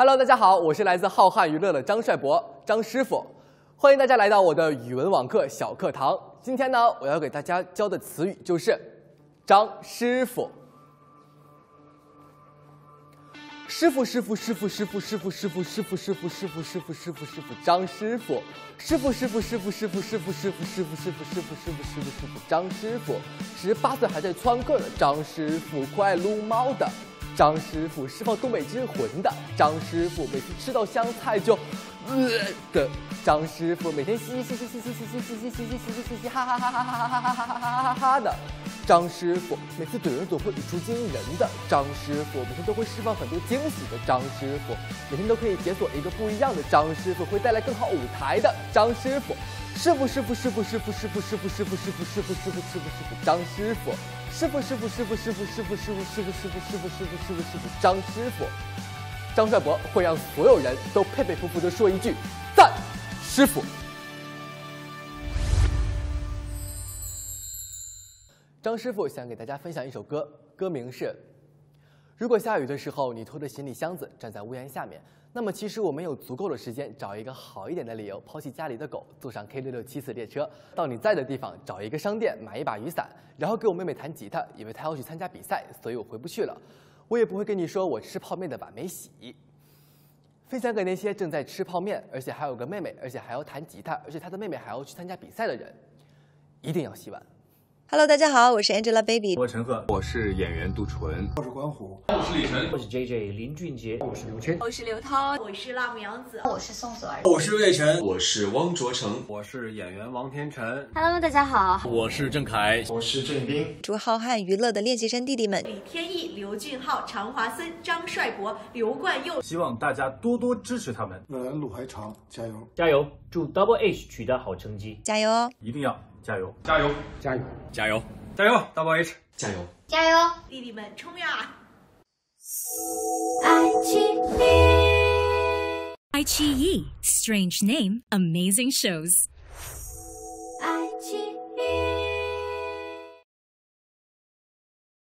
Hello，大家好，我是来自浩瀚娱乐的张帅博，张师傅，欢迎大家来到我的语文网课小课堂。今天呢，我要给大家教的词语就是张师傅。师傅，师傅，师傅，师傅，师傅，师傅，师傅，师傅，师傅，师傅，师傅，师傅，张师傅，师傅，师傅，师傅，师傅，师傅，师傅，师傅，师傅，师傅，师傅，师傅，师傅，张师傅，十八岁还在窜个的张师傅，酷爱撸猫的。张师傅释放东北之魂的张师傅，每次吃到香菜就，呃的张师傅，每天嘻嘻嘻嘻嘻嘻嘻嘻嘻嘻嘻嘻嘻嘻哈哈哈哈哈哈哈哈哈哈哈哈的张师傅，每次怼人总会语出惊人的张师傅，每天都会释放很多惊喜的张师傅，每天都可以解锁一个不一样的张师傅，会带来更好舞台的张师傅，师傅师傅师傅师傅师傅师傅师傅师傅师傅师傅师傅师傅张师傅。师傅，师傅，师傅，师傅，师傅，师傅，师傅，师傅，师傅，师傅，师傅，师傅，张师傅，张帅博会让所有人都佩佩服服的说一句赞，师傅。张师傅想给大家分享一首歌，歌名是：如果下雨的时候你拖着行李箱子站在屋檐下面，那么其实我们有足够的时间找一个好一点的理由，抛弃家里的狗，坐上 K 六六七次列车，到你在的地方找一个商店买一把雨伞，然后给我妹妹弹吉他，因为她要去参加比赛，所以我回不去了。我也不会跟你说我吃泡面的碗没洗。分享给那些正在吃泡面，而且还有个妹妹，而且还要弹吉他，而且她的妹妹还要去参加比赛的人，一定要洗碗。Hello，大家好，我是 Angelababy。我是陈赫，我是演员杜淳，我是关虎，我是李晨，我是 JJ 林俊杰，我是刘谦，我是刘涛，我是辣目洋子，我是宋祖儿，我是魏晨，我是汪卓成，我是演员王天辰。Hello，大家好，我是郑恺，我是郑斌。祝浩瀚娱乐的练习生弟弟们李天翼、刘俊浩、常华森、张帅博、刘冠佑，希望大家多多支持他们。未来路还长，加油！加油！祝 Double H 取得好成绩，加油哦！一定要加油！加油！加油！加油！加油！Double H，加油！加油！弟弟们冲呀！爱奇艺，爱奇艺，Strange name, amazing shows.